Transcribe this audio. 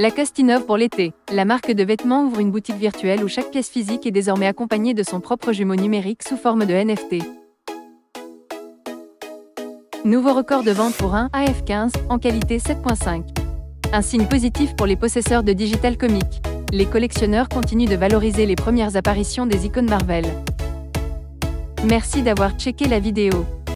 Lacoste innove pour l'été. La marque de vêtements ouvre une boutique virtuelle où chaque pièce physique est désormais accompagnée de son propre jumeau numérique sous forme de NFT. Nouveau record de vente pour un AF15 en qualité 7.5. Un signe positif pour les possesseurs de Digital Comics. Les collectionneurs continuent de valoriser les premières apparitions des icônes Marvel. Merci d'avoir checké la vidéo.